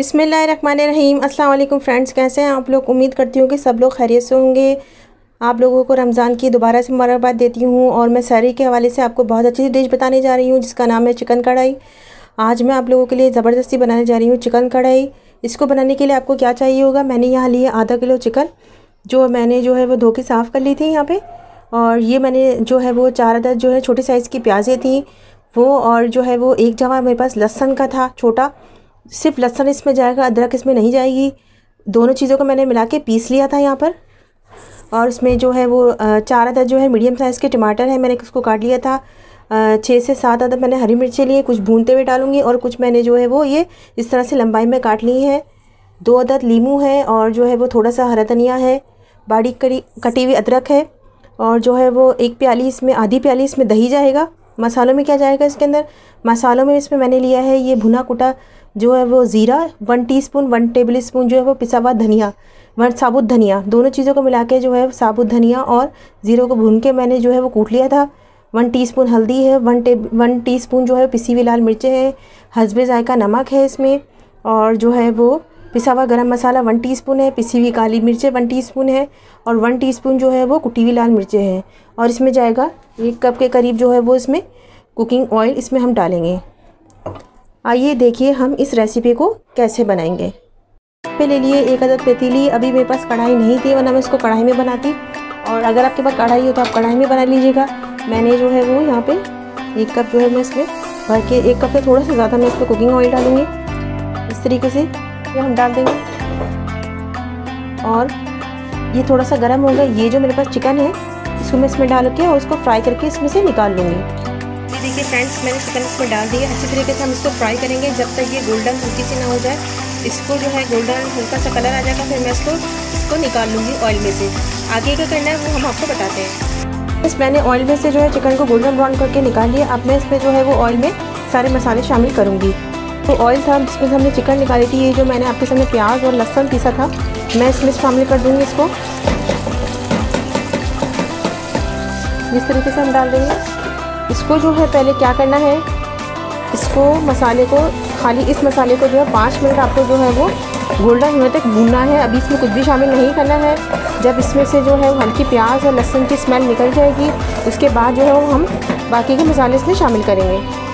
बिसमीम अल्लाम फ्रेंड्स, कैसे हैं आप लोग? उम्मीद करती हूँ कि सब लोग खैरियत से होंगे। आप लोगों को रमज़ान की दोबारा से मुबारकबाद देती हूँ और मैं सैरी के हवाले से आपको बहुत अच्छी डिश बताने जा रही हूँ, जिसका नाम है चिकन कढ़ाई। आज मैं आप लोगों के लिए ज़बरदस्ती बनाने जा रही हूँ चिकन कढ़ाई। इसको बनाने के लिए आपको क्या चाहिए होगा? मैंने यहाँ लिए आधा किलो चिकन, जो मैंने जो है वो धो के साफ़ कर ली थी यहाँ पर और ये मैंने जो है वो चार अदद जो है छोटे साइज़ की प्याज़ें थी, वो और जो है वो एक जमा मेरे पास लहसन का था, छोटा। सिर्फ़ लहसन इसमें जाएगा, अदरक इसमें नहीं जाएगी। दोनों चीज़ों को मैंने मिला के पीस लिया था यहाँ पर। और इसमें जो है वो चार अदद जो है मीडियम साइज़ के टमाटर है, मैंने उसको काट लिया था। छः से सात अदद मैंने हरी मिर्चें लिए कुछ भूनते हुए डालूँगी और कुछ मैंने जो है वो ये इस तरह से लंबाई में काट ली है। दो अदद लीमू है और जो है वो थोड़ा सा हरा धनिया है, बारीक कटी हुई अदरक है। और जो है वो एक प्याली इसमें, आधी प्याली इसमें दही जाएगा। मसालों में क्या जाएगा इसके अंदर? मसालों में इसमें मैंने लिया है ये भुना कुटा, जो है वो ज़ीरा one teaspoon one tablespoon जो है वो पिसा हुआ धनिया वन साबुत धनिया, दोनों चीज़ों को मिला के जो है साबुत धनिया और ज़ीरो को भून के मैंने जो है वो कूट लिया था। वन टीस्पून हल्दी है वन टे वन टीस्पून जो है पिसी हुई लाल मिर्चें हैं, हसबे जायका नमक है इसमें, और जो है वो पिसा हुआ गरम मसाला वन टीस्पून है, पिसी हुई काली मिर्चें वन टीस्पून है और वन टीस्पून जो है वो कुटी हुई लाल मिर्चें हैं। और इसमें जाएगा एक कप के करीब जो है वो इसमें कुकिंग ऑयल इसमें हम डालेंगे। आइए देखिए हम इस रेसिपी को कैसे बनाएँगे। पे ले लिए एक अदद पतीली, अभी मेरे पास कढ़ाई नहीं थी वरना मैं इसको कढ़ाई में बनाती। और अगर आपके पास कढ़ाई हो तो आप कढ़ाई में बना लीजिएगा। मैंने जो है वो यहाँ पे एक कप जो है मैं इसमें भर के एक कप से थोड़ा सा ज़्यादा मैं इसमें कुकिंग ऑयल डालूँगी। इस तरीके से ये हम डाल देंगे। और ये थोड़ा सा गर्म होगा। ये जो मेरे पास चिकन है, इसको मैं इसमें डाल के और इसको फ्राई करके इसमें से निकाल लूँगी। देखिए फ्रेंड्स मैंने चिकन इसमें डाल दिया। अच्छी तरीके से हम इसको फ्राई करेंगे। जब तक ये गोल्डन हल्की सी ना हो जाए, इसको जो है गोल्डन हल्का सा कलर आ जाएगा, फिर मैं इसको इसको निकाल लूँगी ऑयल में से। आगे क्या करना है, वो हम आपको बताते हैं। बस मैंने ऑयल में से जो है चिकन को गोल्डन ब्राउन करके निकाल लिया। अब मैं इसमें जो है वो ऑयल में सारे मसाले शामिल करूँगी। तो ऑयल था, जिसमें से हमने चिकन निकाली थी, ये जो मैंने आपके सामने प्याज और लहसन पीसा था, मैं इसमें शामिल कर दूँगी इसको। जिस तरीके से हम डाल देंगे, इसको जो है पहले क्या करना है, इसको मसाले को, खाली इस मसाले को जो है पाँच मिनट आपको जो है वो गोल्डन होने तक भूनना है। अभी इसमें कुछ भी शामिल नहीं करना है। जब इसमें से जो है हल्की प्याज और लहसुन की स्मेल निकल जाएगी, उसके बाद जो है वो हम बाकी के मसाले इसमें शामिल करेंगे।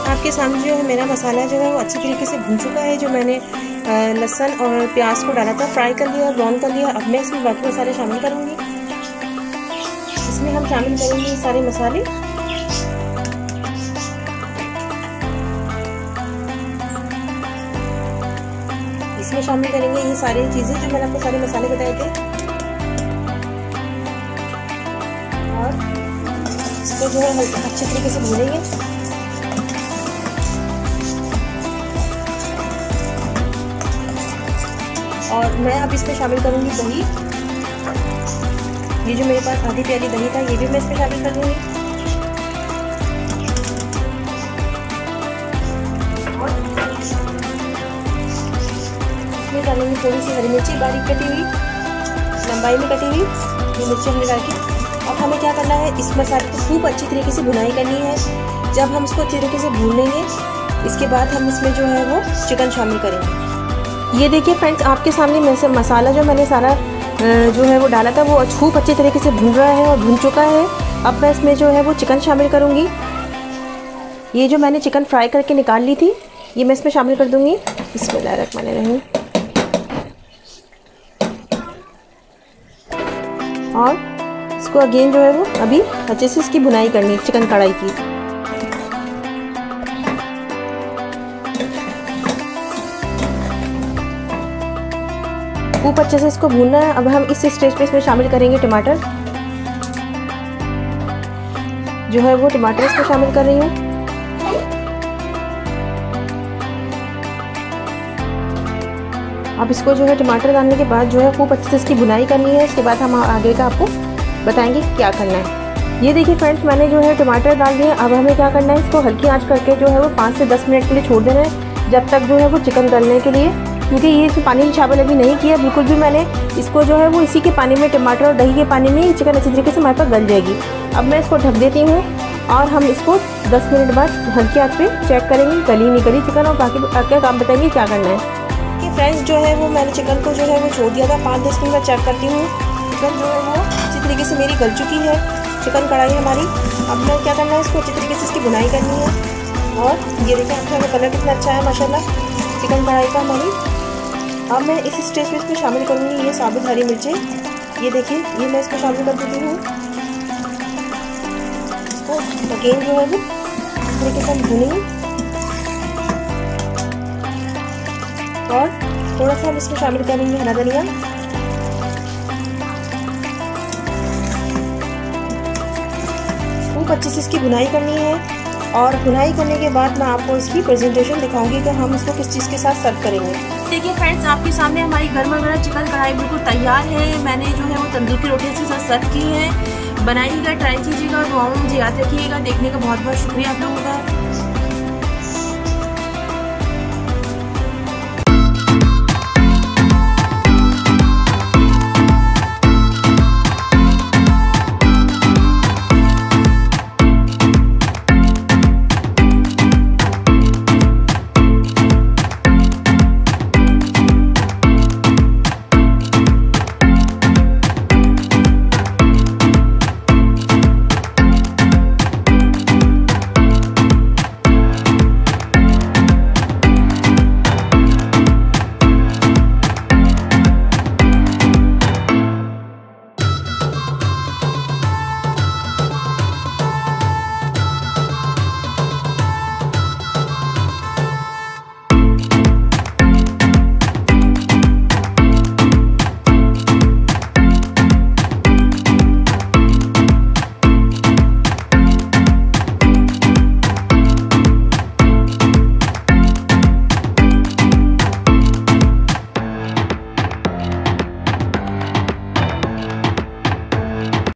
आपके सामने जो है मेरा मसाला जो है वो अच्छी तरीके से भून चुका है, जो मैंने लहसन और प्याज को डाला था, फ्राई कर लिया, ब्राउन कर लिया। अब मैं इसमें बाकी मसाले शामिल करूँगी। इसमें हम शामिल करेंगे सारे मसाले। इसमें शामिल करेंगे ये सारी चीज़ें जो मैंने आपको सारे मसाले बताए थे। और इसको जो है अच्छे तरीके से भूनेंगे। और मैं अब इसमें शामिल करूँगी दही। ये जो मेरे पास आधी प्याली दही था, ये भी मैं इसमें शामिल कर दूँगी। थोड़ी सी हरी मिर्ची, बारीक कटी हुई, लंबाई में कटी हुई, ये मिर्ची हमने डाल के। अब हमें क्या करना है, इस मसाले को खूब अच्छी तरीके से भुनाई करनी है। जब हम इसको अच्छी तरीके से भून लेंगे, इसके बाद हम इसमें जो है वो चिकन शामिल करेंगे। ये देखिए फ्रेंड्स आपके सामने मैं से मसाला जो मैंने सारा जो है वो डाला था, वो खूब अच्छी तरीके से भून रहा है और भून चुका है। अब मैं इसमें जो है वो चिकन शामिल करूँगी। ये जो मैंने चिकन फ्राई करके निकाल ली थी, ये मैं इसमें शामिल कर दूँगी। इसमें डायरेक्ट मैंने रही और इसको अगेन जो है वो अभी अच्छे से इसकी बुनाई करनी है चिकन कढ़ाई की। खूब अच्छे से इसको भूनना है। अब हम इस स्टेज पे इसमें शामिल करेंगे टमाटर। जो है वो टमाटर इसमें शामिल कर रही हूँ। अब इसको जो है टमाटर डालने के बाद जो है खूब अच्छे से इसकी बुनाई करनी है। इसके बाद हम आगे का आपको बताएँगे क्या करना है। ये देखिए फ्रेंड्स, मैंने जो है टमाटर डाल दिए अब हमें क्या करना है, इसको हल्की आँच करके जो है वो पाँच से दस मिनट के लिए छोड़ देना है, जब तक जो है वो चिकन गलने के लिए। क्योंकि ये इसमें पानी की छावल अभी नहीं किया, बिल्कुल भी मैंने इसको जो है वो इसी के पानी में, टमाटर और दही के पानी में चिकन अच्छी तरीके से हमारे पास गल जाएगी। अब मैं इसको ढक देती हूँ और हम इसको 10 मिनट बाद हल्के हाथ पे चेक करेंगे, गली नहीं गली चिकन और बाकी क्या काम बताएँगे क्या करना है। कि फ्रेंड्स जो है वो मैंने चिकन को जो है वो छोड़ दिया था, पाँच दस मिनट बाद चेक करती हूँ। चिकन जो है वो अच्छी तरीके से मेरी गल चुकी है, चिकन कढ़ाई हमारी। अब मैं क्या करना है, इसको अच्छी तरीके से इसकी बुनाई करनी है। और ये देखिए अच्छा कलर कितना अच्छा है, माशाल्लाह। चिकन कढ़ाई का हमारी अब मैं इस स्टेज पे इसमें शामिल करूँगी, ये साबुत हरी मिर्चें। ये देखिए, ये मैं इसको शामिल कर देती हूँ। इसको अगेन जो है वो तरीके से भूनेंगे। और थोड़ा सा हम इसमें शामिल करेंगे हरा धनिया। खूब अच्छे से इसकी बुनाई करनी है। और बुनाई करने के बाद मैं आपको इसकी प्रेजेंटेशन दिखाऊँगी कि हम इसको किस चीज़ के साथ सर्व करेंगे। देखिए फ्रेंड्स आपके सामने हमारी गर्मा गर्म चिकन कढ़ाई बिल्कुल तैयार है। मैंने जो है वो तंदूर की रोटी से सर्व की है। बनाइएगा ट्राई कीजिएगा दुआओं में मुझे याद रखिएगा। देखने का बहुत बहुत शुक्रिया आप लोगों का।